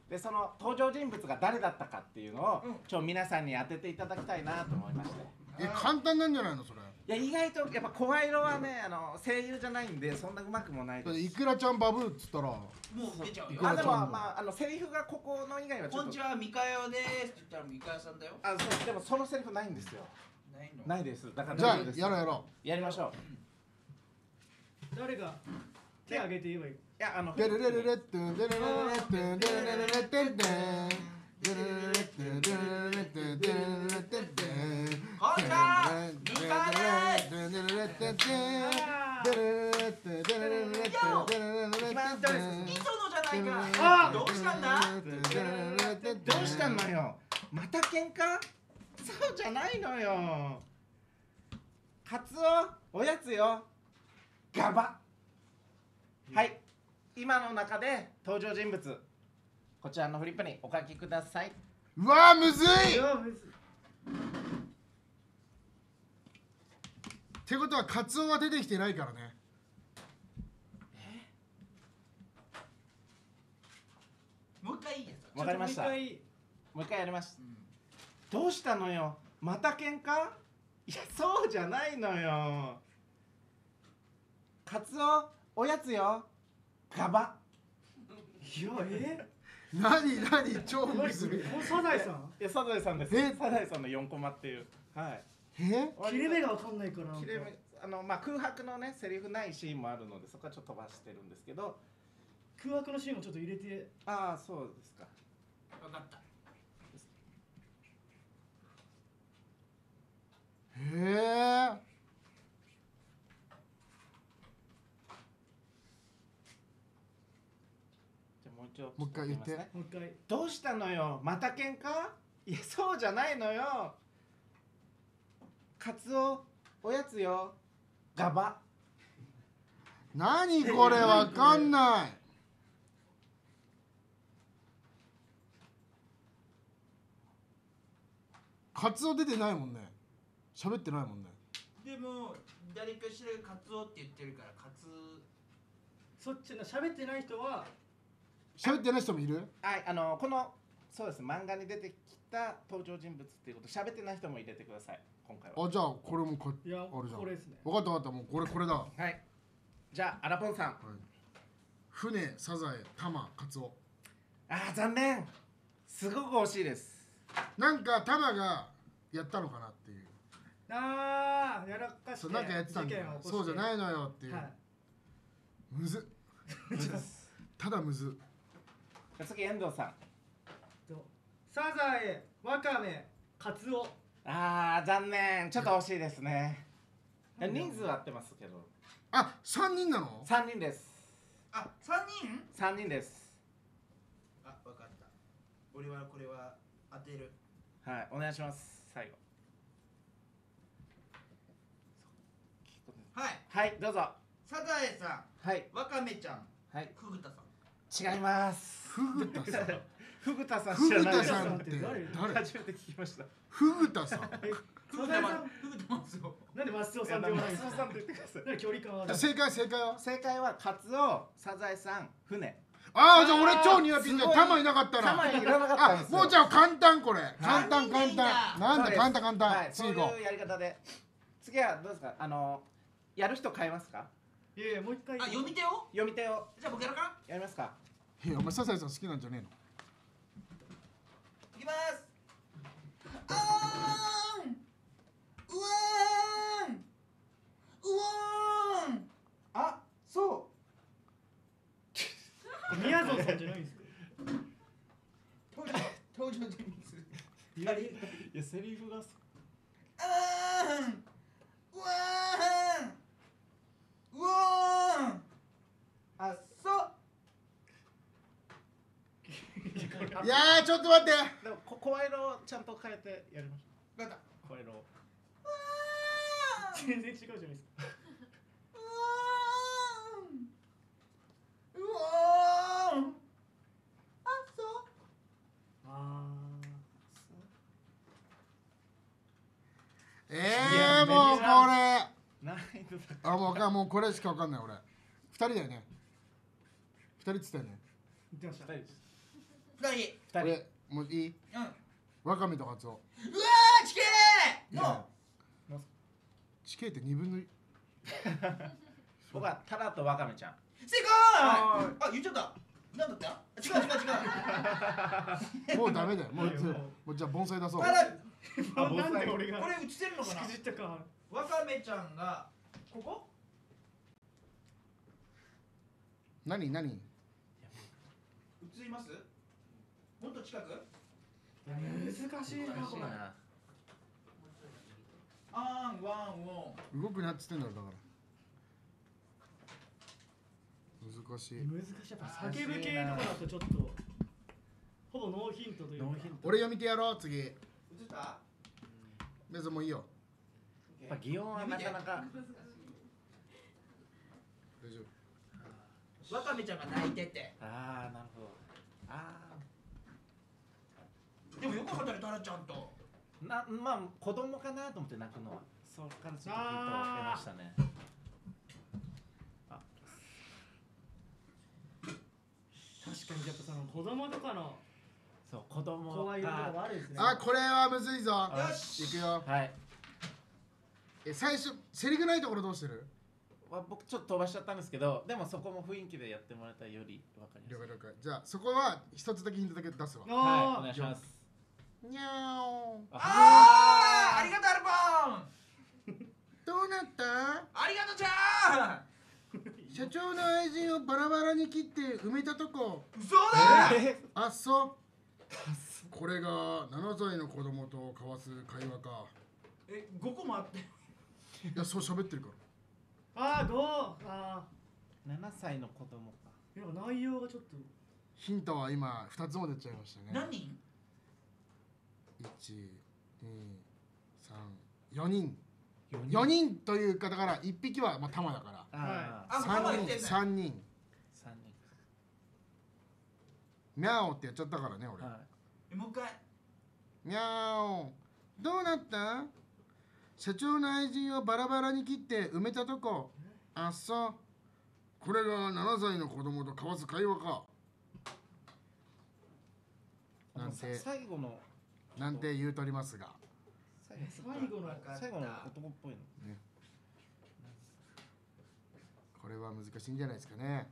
でその登場人物が誰だったかっていうのを、うん。ちょ皆さんに当てていただきたいなと思いまして。え簡単なんじゃないのそれいや意外とやっぱ声色はねあの声優じゃないんでそんなうまくもないです。いくらちゃんバブーっつったら。もう出ちゃうよ。あでもまああのセリフがここの以外はちょっと。こんにちは、ミカヨですって言ったらミカヨさんだよ。あそうでもそのセリフないんですよ。ないの？ないです。だからじゃあやろうやろやりましょう。誰が手挙げて言えばいい？いやあのうデレレレレッテンデレレレレッテンデレレレレッテンデンデレレレレッテンデレゃないのよ。カツオおやつよ。ガバ。はい。今の中で登場人物。こちらのフリップにお書きください。うわむずい。ってことはカツオは出てきてないからね。もう一回いいです。わかりました。もう一回もう一回やります。どうしたのよ？また喧嘩？いやそうじゃないのよ。カツオおやつよ。ガバ。いやえ？何何？超何むずい。これサザエさん？いやサザエさんです。え？サザエさんの4コマっていう。はい。え？切れ目がわかんないから。切れ目あのまあ空白のねセリフないシーンもあるのでそこはちょっと飛ばしてるんですけど。空白のシーンもちょっと入れて。ああそうですか。わかった。へえじゃあもう一度もう一回言ってもう一回どうしたのよ？また喧嘩？いやそうじゃないのよ。カツオおやつよ。ガバ。何これ？わかんない。カツオ出てないもんね喋ってないもんね。でも、誰かしらがカツオって言ってるから、カツ。そっちの喋ってない人は喋ってない人もいる？はいあのこのそうです漫画に出てきた登場人物っていうこと喋ってない人も入れてください今回は。あじゃあこれもかいやあるじゃん。これですね。分かった分かったもうこれこれだ。はい。じゃあアラポンさん。はい。船サザエタマカツオ。あー残念。すごく惜しいです。なんかタマがやったのかなってああやらかしてそうなんかやってたんだ。よそうじゃないいのよっていう、はい。むず。っただむず。次遠藤さん。とサザエワカメカツオ。あー残念。ちょっと惜しいですね。人数は合ってますけど。あ三人なの？3人です。あ三人？3人です。あわかった。俺はこれは当てる。はいお願いします最後はい。はいどうぞ。サザエさはい。んワカメちゃん。はい。フグタさん。違います。フグタさん。フグタさんフグ知らないです。タさんって誰？誰？初めて聞きました。フグタさん。フグタマフグタマスオなんで松尾さんって言わない？んですか松尾さんって言ってください。なんで距離感は正解正解は？正解はカツオサザエさん船ああじゃあ俺超ニアピンですごい。なかったら。玉いらなかったんですよ。あもうじゃあ簡単これ。簡単簡単。なんだ簡単簡単、次行こいうやり方で。次はどうですか？あのやる人変えますか？いやいやもう一回。あ読み手を？読み手を。じゃあ僕やるかやりますか。ういやお前サザエさん好きなんじゃねえの？いきます。あーん。うわーん。うわーん。あそみやぞんさんじゃないんですか？登場登場人物。いやセリフがあーんうわーんうわーんあそ。う いやーちょっと待って。でもこ声色をちゃんと変えてやりましょわかったう声色を全然違うじゃないですか。うわーんうわーんあそうあえいー、やもうこれ。あもうわかんもうこれしかわかんない俺。二人だよね。二人っつったよね。言ってました二人。です二人。二人俺もういい？うん。うわわかめとカツオ。ー地形！の地形って二分の一。僕はタラとワカメちゃん。正解はあ言っちゃった。なんだった？違う違う違う。もうダメだよ。もうもうじゃあ盆栽出そう。ただ あ盆栽なんで俺がこれ映せるのかな？じったかわかめちゃんがここ？何何？映ります？もっと近く？難しいなこれ。な。あーんワンウォン。動くなっつってんだろだから。難しい。難しい。やっぱ叫ぶ系とかだとちょっとほぼノーヒントというか。ノーヒント。俺読みてやろう次メゾもいいよ。やっぱ擬音はなかなか。大丈夫。わかめちゃんが泣いてて。ああなるほど。あでもよかったねタラちゃんと。あなまあ子供かなと思って泣くのは。そっからちょっとヒントを得ましたね。確かにやっぱその子供とかのそう子供怖い色とかもがあるんですね。あこれはむずいぞ。あよし。いくよ。はい。え最初セリフないところどうしてる？わ僕ちょっと飛ばしちゃったんですけどでもそこも雰囲気でやってもらえたらよりわかりやすい。了解了解。じゃあそこは一つだけヒントだけ出すわ。はいおあ願いします。にゃーあーありがとうアルポンどうなった？ありがとうちゃ社長の愛人をバラバラに切って埋めたとこ。ん嘘だえあっそ これが7歳の子供と交わす会話か。え5個もあって。いやそう喋ってるから。あーどう？あ7歳の子供か。ーなんか内容がちょっと。ヒントは今2つも出ちゃいましたね。何？人123 4人。4人。というかだから1匹はまあ玉だから。ああ3玉言ってんね人3人三人ミャオってやっちゃったからね俺。はえもう一回。ミャオどうなった？社長の愛人をバラバラに切って埋めたとこ。あっそ。うこれが7歳の子供と交わす会話か。いなんて。さ最後の。なんて言うとりますが。最最後の最後の男っぽいの。これはは難しいんじゃないですかね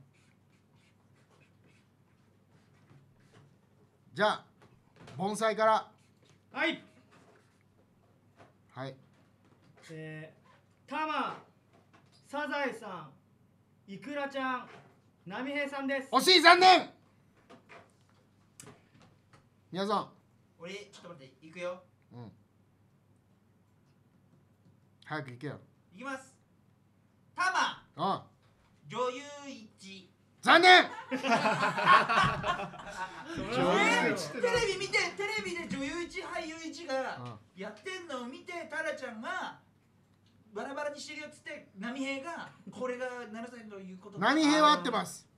じゃあ盆栽から。はい。はい。えー、タマサザエさんイクラちゃん波平さんです。惜しい残念。皆さん。俺ちょっと待って行くよ。うん。早く行けよ。行きます。タマ。あ。女優一残念。え ーテレビ見てテレビで女優一俳優一がうんやってんのを見てタラちゃんがバラバラにしてるよっつって波平がこれが奈良さんということ。波平は合ってます。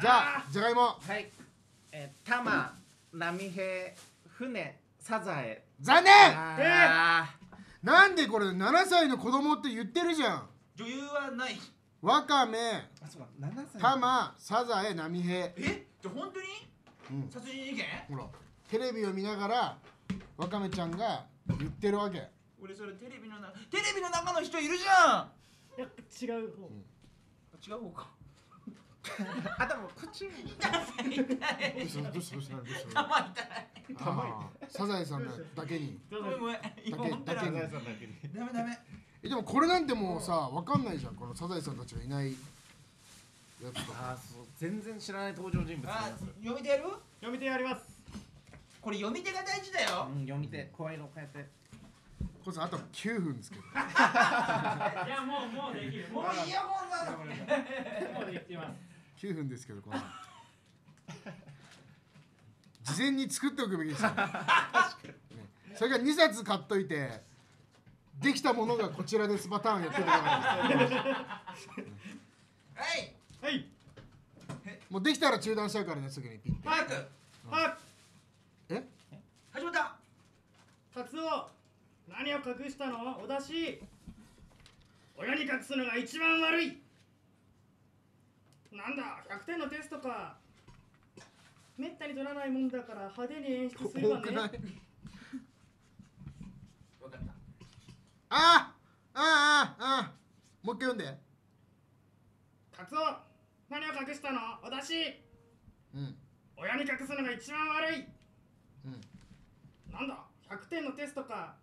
じゃあじゃがいも。はい。えー、タマ波平船サザエ。残念。あなんでこれ7歳の子供って言ってるじゃん。女優はないわかめ。ーあそうか7歳。たまサザエ波平。えじゃあ本当に？うん。殺人事件？ほらテレビを見ながらわかめちゃんが言ってるわけ。俺それテレビのなテレビの中の人いるじゃん！いや違う方。違う方か。あでもこっちどうしたどうしたどうしたどうした頭痛い。あーサザエさんだけに。ごめんごめん。今本当に。だけに。ダメダメえでもこれなんてもうさわかんないじゃん。このサザエさんたちがいないやつとか。あーそう。全然知らない登場人物あ読み手やる？読み手やります。これ読み手が大事だよ。うん読み手。声色変えて。これさあと9分ですけど。いやもうもうできる。もうもうイヤホンだろもうできてます。9分ですけどこの事前に作っておくべきですよ、ね、それから2冊買っといてできたものがこちらです。パターンやってるから。はい。はい。もうできたら中断しちゃうからねすぐにピッて。早くはえ始まった。カツオ何を隠したの？おだし。親に隠すのが一番悪い。なんだ100点のテストか。めったに取らないもんだから派手に演出するわね多くない分かったあーあーあー。あーもう一回読んで。カツオ何を隠したの？おだしうん。親に隠すのが一番悪い。うん。なんだ100点のテストか。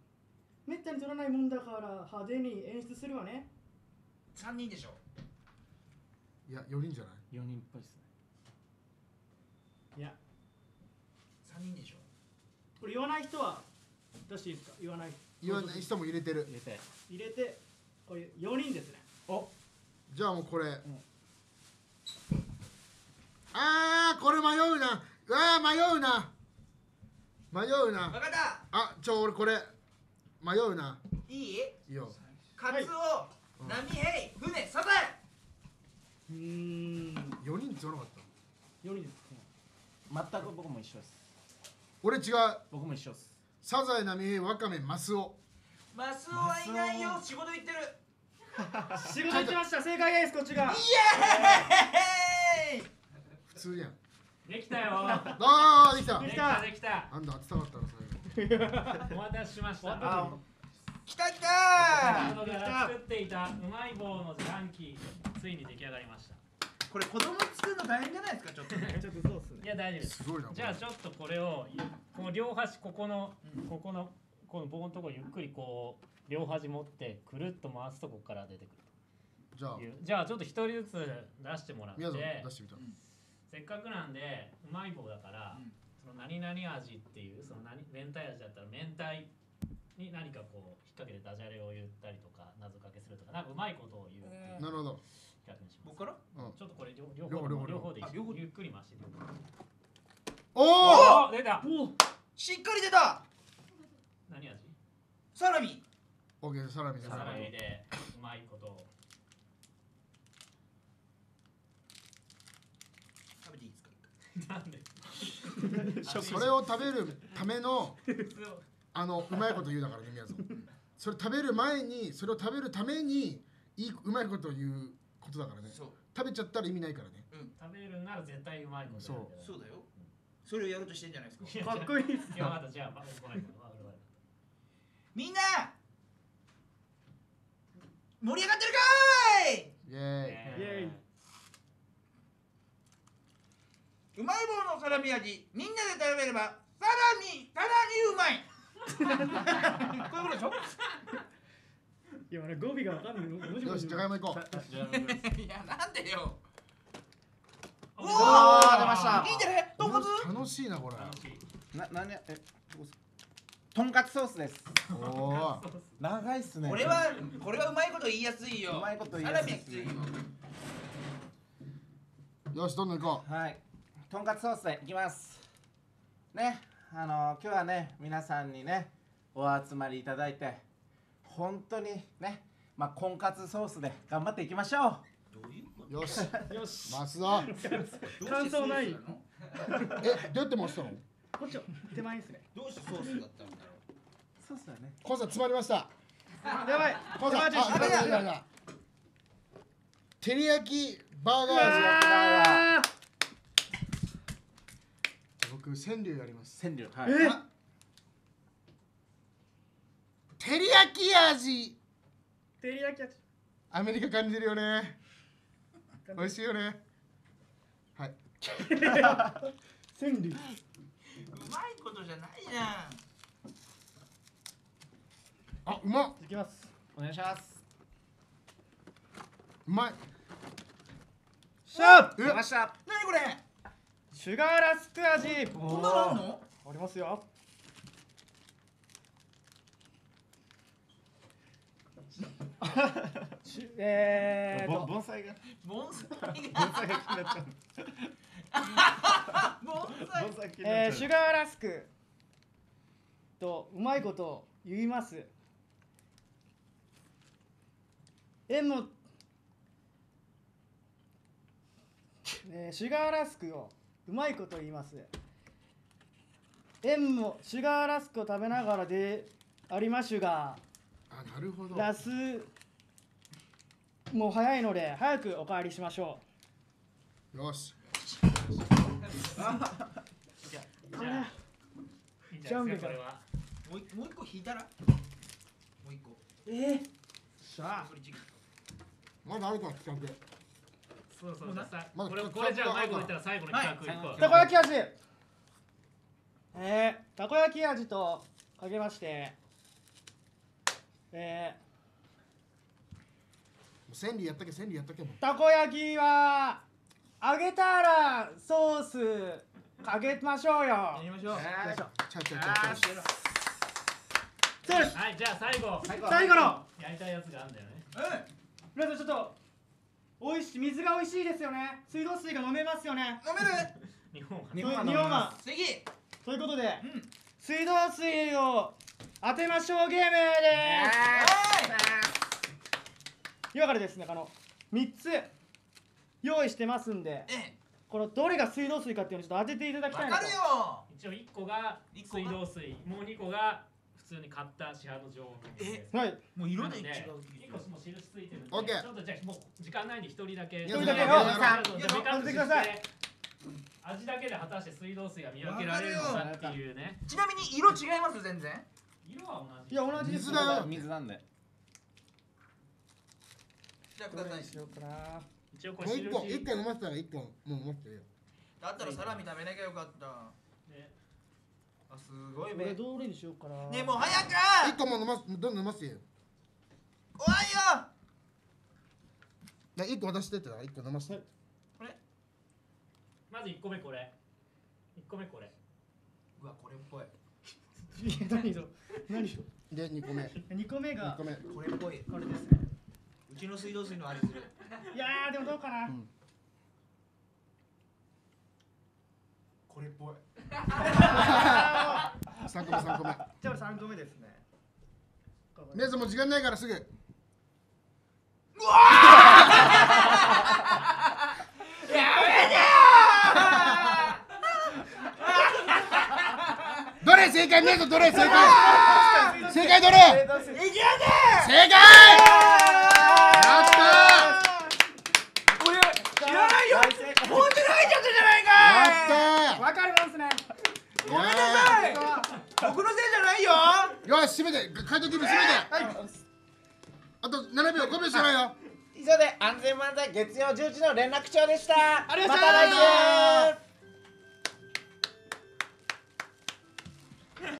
めったに取らないもんだから派手に演出するわね。3人でしょ。いや4人じゃない？4人っぽいですね。いや。3人でしょ。これ言わない人は出していいですか？言わない言わない人も入れてる。入れて入れてこれ4人ですね。お。じゃあもうこれ、あーこれ迷うな。うわー迷うな。迷う分なかった。あちょ俺これ。迷うな。いい？いいよ。カツオうん波平船サザエ。うーん。4人って言わなかった4人です。全く僕も一緒です。俺違う。僕も一緒ですサザエ波平ワカメマスオ。マスオはいないよ。仕事行ってる。仕事行ってました。正解ですこっちが。イエーイ！普通やん。できたよ。あーできた。できた。たできた。あんだ当てたかったな最後お待たせしました。あ来た来た！先ほどから作っていたうまい棒の自販機ついに出来上がりました。これ子供作るの大変じゃないですか？ちょっとね。ちょっとそうっすいねや大丈夫です。すごいなじゃあちょっとこれをこの両端ここのここのこの棒のところゆっくりこう両端持ってくるっと回すとここから出てくじゃあ。じゃあちょっと一人ずつ出してもらって。出してみた。せっかくなんでうまい棒だから、うん。その何々味っていうその何明太味だったら明太に何かこう引っ掛けてダジャレを言ったりとか謎かけするとかなんかうまいことを言うっていうなるほど。企画にします。僕から？うん。ちょっとこれ両両方両方両方両方でいいあ両方ゆっくり回して両方おおお出たしっかり出た。何味？サラミ。オッケーサラミでサラミでうまいこと。を食べていいですか？なんで？それを食べるためのあのうまいこと言うだからね宮園。それ食べる前にそれを食べるためにいいうまいことを言うことだからね。そう。食べちゃったら意味ないからね。食べるなら絶対うまいことやるけどそうだよそれをやろうとしてんじゃないですか。かっこいいっす。よたじゃあ、まあ、みんな盛り上がってるかーい！イエーイ。イエーイ。うまい棒の絡み味みんなで食べればさらにさらにうまい。こういうことでしょ？いや俺語尾がわかんない。よしじゃがいも行こう。いやなんでよ。おおー出ました。いいんじゃない豚骨楽しいなこれ。楽しいな何えとんかつソースです。おお長いっすね。これはこれはうまいこと言いやすいよ。うまいこと言いサやすいよ。よしどんどん行こはい。とんかつソースでいきます。ねあの今日はね皆さんにねお集まりいただいて本当にねまあ婚活ソースで頑張っていきましょう。どういうこうよし。よし。マスだと感想ない？えどうやって回したの？こっちを手前ですね。どうしてソースだったんだろそうっすよね。コンさん詰まりました。やばい。コンさんああですだだだだ照り焼きバーガー。味あー。僕川柳やります。川柳はい。え？照り焼き味。照り焼き味。アメリカ感じるよね美味しいよね。はい。川柳ううまいことじゃないじゃん。あうまっ。いきます。お願いします。うまい。シャープ。え？出ました。何これ？シュガーラスク味。こんなのあんの？ありますよ えーぼと盆栽が。盆栽盆が栽が気になっちゃう。盆栽。盆栽気になえー、シュガーラスクとうまいこと言います。えもえーシュガーラスクをうまいこと言います。円もシュガーラスクを食べながらでありましゅがあなるほど。ラスもう早いので早くお帰りしましょよし。じゃあいいんじゃないですかこれは。もう一もう一個引いたら？もう一個。うえー、しゃあまだあるから企画。そうそうじゃあさまだこれこれじゃあうまいこと言ったら最後の企画。一個はい。たこ焼き味えー、たこ焼き味とかけましてえ千里やったっけ千里やったっけも。たこ焼きは揚げたらソースかけましょうよ。やりましょう。ちゃうちゃうちゃうちゃうそうですはいじゃあ最後。最後。の。やりたいやつがあるんだよね。うん。皆さんちょっと美味しい水が美味しいですよね。水道水が飲めますよね。飲める。日本は日本は次。ということでうん。水道水を当てましょうゲームです。今からですねこの3つ用意してますんでえこのどれが水道水かっていうのをちょっと当てていただきたいなと。わかるよ。一応1個が一個が？水道水もう2個が普通に買った市販の常温の水ですはい。もう色で違う1個もう印ついてるんで、オッケー。ちょっとじゃあもう時間ないんで1人だけ。一人だけ。じゃあよじゃあメカットして当ててください。味だけで果たして水道水が見分けられるのかっていうね。ちなみに色違います全然色は同じ。いや同じです。水だよ水なんで。じゃあください。しようかな一応これもう一個印一個飲ませたら一個もう飲ませてよ。だったらサラミ食べなきゃよかった。ね。あすごいこれねどれにしようかな。ねえもう早く。一個も飲ませどんどん飲ませてよ。怖いよ。な一個渡してってだから一個飲ませてまず1個目これ。1個目これ。うわこれっぽいいや何ぞ何しよで二個目。う2個目が二個目。これっぽい。これですね。うちの水道水の味する。いやーでもどうかな、うん。これっぽい。あ三個目三個目。ーじゃあ3個目ですね。皆さんもう時間ないからすぐ。どれ 正解皆さんどれ正解。正解。どれいけね正解。やったこれいらないよ大正解。本当に入っちゃったじゃないかやったわかりますねごめんなさい僕のせいじゃないよよし閉めて解。答気分閉めてはいあと7秒5秒しかないよ以上で安全漫才月曜10時の連絡帳でしたありがとうございました